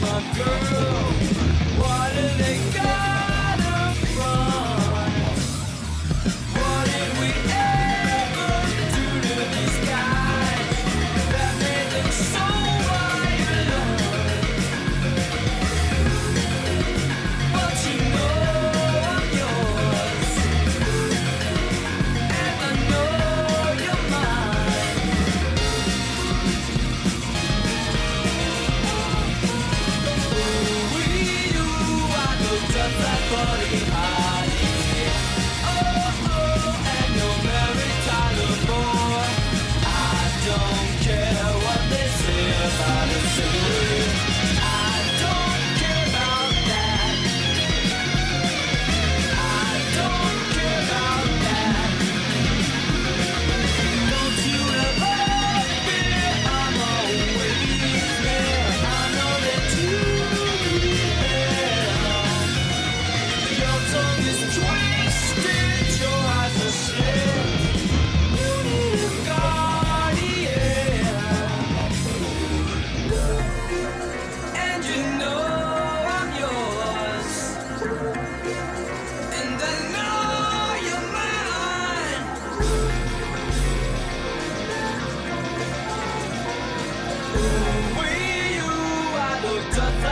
my girl.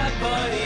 We you,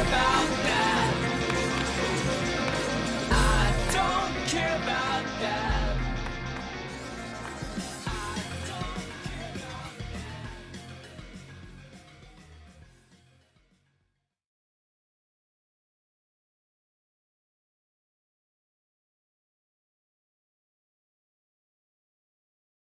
about